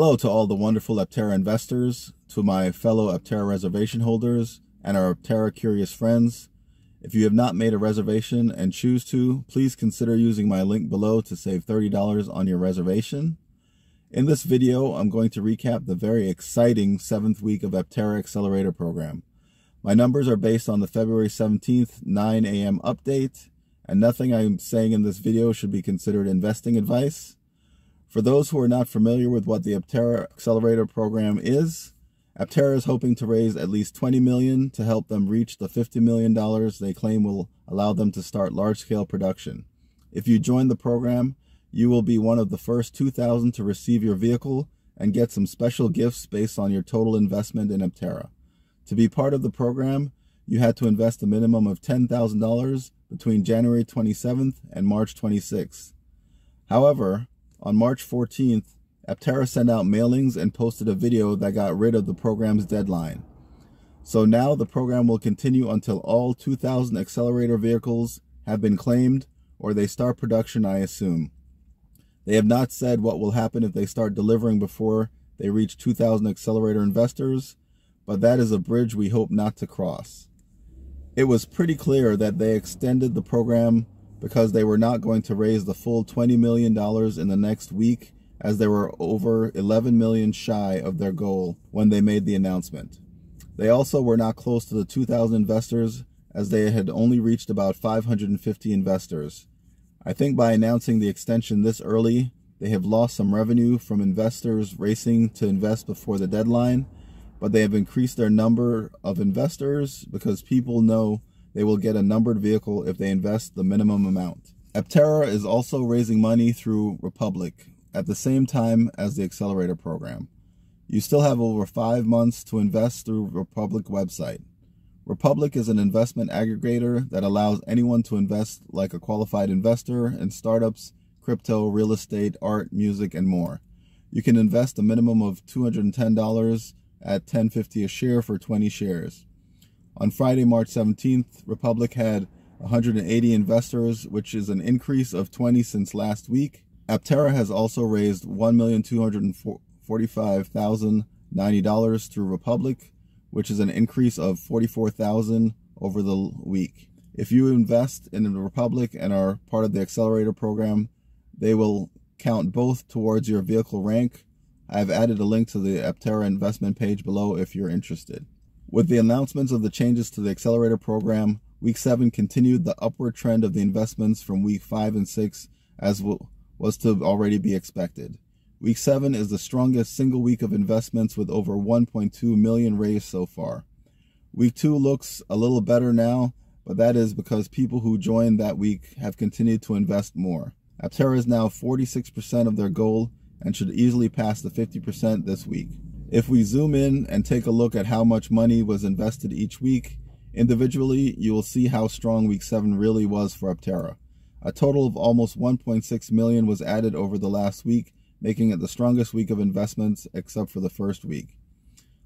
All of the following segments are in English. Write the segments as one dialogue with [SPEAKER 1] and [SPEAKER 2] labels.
[SPEAKER 1] Hello to all the wonderful Aptera investors, to my fellow Aptera reservation holders, and our Aptera curious friends. If you have not made a reservation and choose to, please consider using my link below to save $30 on your reservation. In this video, I'm going to recap the very exciting seventh week of Aptera Accelerator Program. My numbers are based on the February 17th 9 a.m. update, and nothing I'm saying in this video should be considered investing advice. For those who are not familiar with what the Aptera Accelerator Program is, Aptera is hoping to raise at least 20 million to help them reach the 50 million dollars they claim will allow them to start large-scale production. If you join the program, you will be one of the first 2,000 to receive your vehicle and get some special gifts based on your total investment in Aptera. To be part of the program, you had to invest a minimum of $10,000 between January 27th and March 26th. However, on March 14th, Aptera sent out mailings and posted a video that got rid of the program's deadline. So now the program will continue until all 2,000 accelerator vehicles have been claimed or they start production, I assume. They have not said what will happen if they start delivering before they reach 2,000 accelerator investors, but that is a bridge we hope not to cross. It was pretty clear that they extended the program because they were not going to raise the full $20 million in the next week as they were over 11 million shy of their goal when they made the announcement. They also were not close to the 2,000 investors as they had only reached about 550 investors. I think by announcing the extension this early, they have lost some revenue from investors racing to invest before the deadline, but they have increased their number of investors because people know they will get a numbered vehicle if they invest the minimum amount. Aptera is also raising money through Republic, at the same time as the accelerator program. You still have over five months to invest through Republic website. Republic is an investment aggregator that allows anyone to invest like a qualified investor in startups, crypto, real estate, art, music, and more. You can invest a minimum of $210 at 10.50 a share for 20 shares. On Friday, March 17th, Republic had 180 investors, which is an increase of 20 since last week. Aptera has also raised $1,245,090 through Republic, which is an increase of 44,000 over the week. If you invest in the Republic and are part of the accelerator program, they will count both towards your vehicle rank. I've added a link to the Aptera investment page below if you're interested. With the announcements of the changes to the accelerator program, week 7 continued the upward trend of the investments from week 5 and 6 as was to already be expected. Week 7 is the strongest single week of investments with over 1.2 million raised so far. Week 2 looks a little better now, but that is because people who joined that week have continued to invest more. Aptera is now 46% of their goal and should easily pass the 50% this week. If we zoom in and take a look at how much money was invested each week, individually, you will see how strong week 7 really was for Aptera. A total of almost 1.6 million was added over the last week, making it the strongest week of investments except for the first week.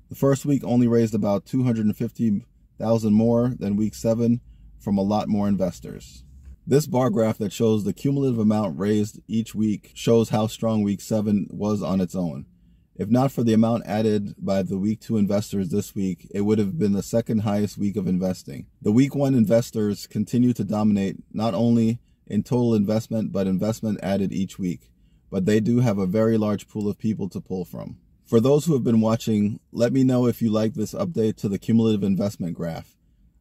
[SPEAKER 1] The first week only raised about 250,000 more than week 7 from a lot more investors. This bar graph that shows the cumulative amount raised each week shows how strong week 7 was on its own. If not for the amount added by the week 2 investors this week, it would have been the second highest week of investing. The week 1 investors continue to dominate not only in total investment, but investment added each week. But they do have a very large pool of people to pull from. For those who have been watching, let me know if you like this update to the cumulative investment graph.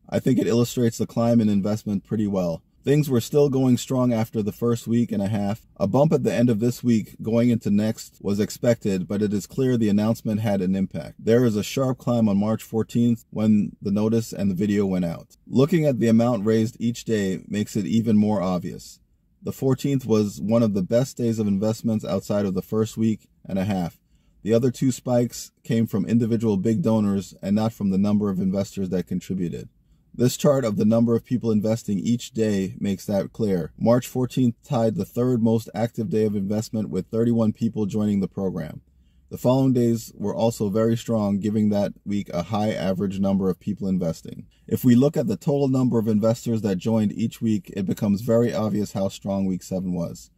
[SPEAKER 1] I think it illustrates the climb in investment pretty well. Things were still going strong after the first week and a half. A bump at the end of this week going into next was expected, but it is clear the announcement had an impact. There is a sharp climb on March 14th when the notice and the video went out. Looking at the amount raised each day makes it even more obvious. The 14th was one of the best days of investments outside of the first week and a half. The other two spikes came from individual big donors and not from the number of investors that contributed. This chart of the number of people investing each day makes that clear. March 14th tied the third most active day of investment with 31 people joining the program. The following days were also very strong, giving that week a high average number of people investing. If we look at the total number of investors that joined each week, it becomes very obvious how strong week 7 was.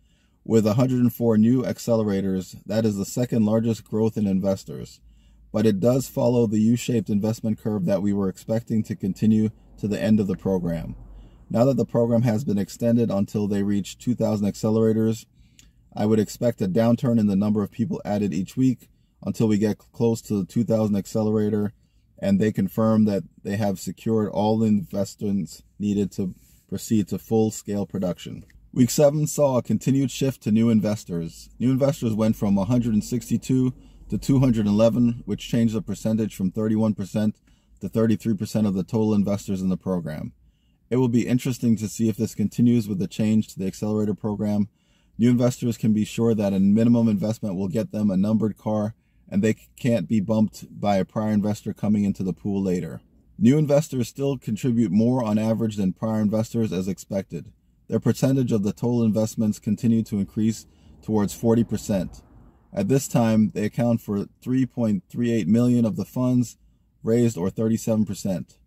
[SPEAKER 1] With 104 new accelerators, that is the second largest growth in investors, but it does follow the U shaped investment curve that we were expecting to continue to the end of the program. Now that the program has been extended until they reach 2,000 accelerators, I would expect a downturn in the number of people added each week until we get close to the 2000 accelerator and they confirm that they have secured all the investments needed to proceed to full scale production. Week 7 saw a continued shift to new investors. New investors went from 162 to 211, which changed the percentage from 31% to 33% of the total investors in the program. It will be interesting to see if this continues with the change to the accelerator program. New investors can be sure that a minimum investment will get them a numbered car and they can't be bumped by a prior investor coming into the pool later. New investors still contribute more on average than prior investors as expected. Their percentage of the total investments continue to increase towards 40%. At this time, they account for 3.38 million of the funds raised or 37%.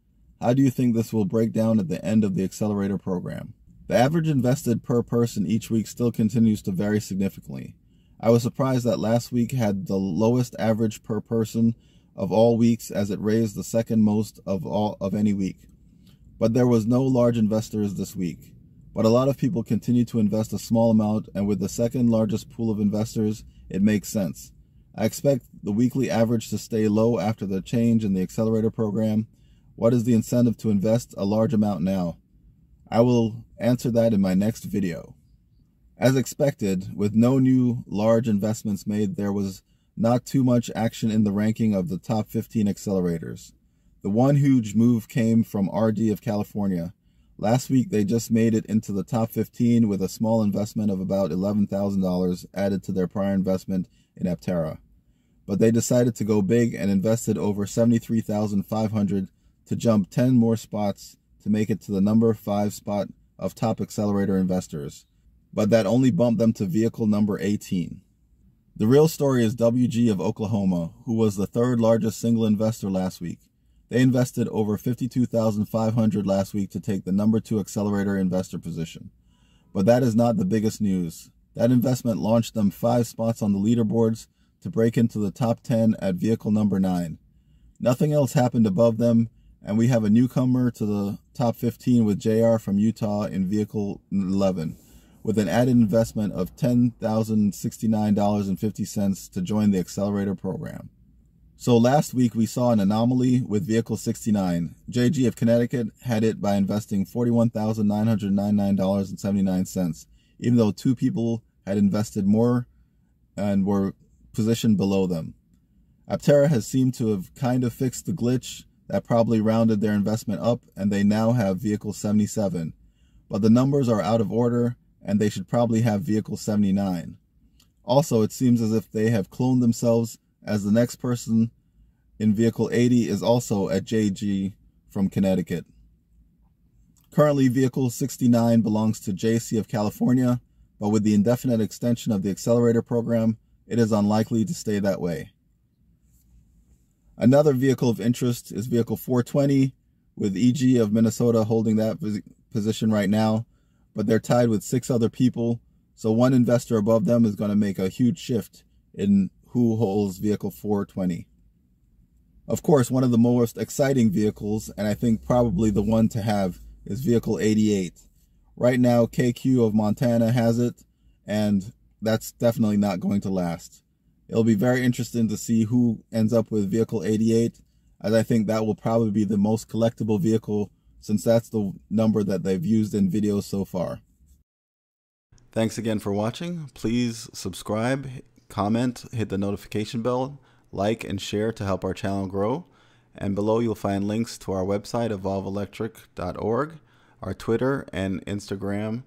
[SPEAKER 1] How do you think this will break down at the end of the accelerator program? The average invested per person each week still continues to vary significantly. I was surprised that last week had the lowest average per person of all weeks as it raised the second most of all of any week. But there was no large investors this week but a lot of people continue to invest a small amount, and with the second largest pool of investors, it makes sense. I expect the weekly average to stay low after the change in the accelerator program. What is the incentive to invest a large amount now? I will answer that in my next video. As expected, with no new large investments made, there was not too much action in the ranking of the top 15 accelerators. The one huge move came from RD of California, Last week, they just made it into the top 15 with a small investment of about $11,000 added to their prior investment in Aptera. But they decided to go big and invested over 73,500 to jump 10 more spots to make it to the number 5 spot of top accelerator investors. But that only bumped them to vehicle number 18. The real story is WG of Oklahoma, who was the third largest single investor last week. They invested over 52,500 last week to take the number 2 accelerator investor position. But that is not the biggest news. That investment launched them 5 spots on the leaderboards to break into the top 10 at vehicle number 9. Nothing else happened above them, and we have a newcomer to the top 15 with JR from Utah in vehicle 11 with an added investment of $10,069.50 to join the accelerator program. So last week we saw an anomaly with vehicle 69. JG of Connecticut had it by investing $41,999.79, even though two people had invested more and were positioned below them. Aptera has seemed to have kind of fixed the glitch that probably rounded their investment up and they now have vehicle 77. But the numbers are out of order and they should probably have vehicle 79. Also, it seems as if they have cloned themselves as the next person in vehicle 80 is also at JG from Connecticut. Currently, vehicle 69 belongs to JC of California, but with the indefinite extension of the accelerator program, it is unlikely to stay that way. Another vehicle of interest is vehicle 420, with EG of Minnesota holding that position right now, but they're tied with six other people, so one investor above them is going to make a huge shift in who holds vehicle 420. Of course, one of the most exciting vehicles, and I think probably the one to have, is vehicle 88. Right now, KQ of Montana has it, and that's definitely not going to last. It'll be very interesting to see who ends up with vehicle 88, as I think that will probably be the most collectible vehicle since that's the number that they've used in videos so far. Thanks again for watching. Please subscribe, comment, hit the notification bell, like, and share to help our channel grow. And below you'll find links to our website, evolveelectric.org, our Twitter and Instagram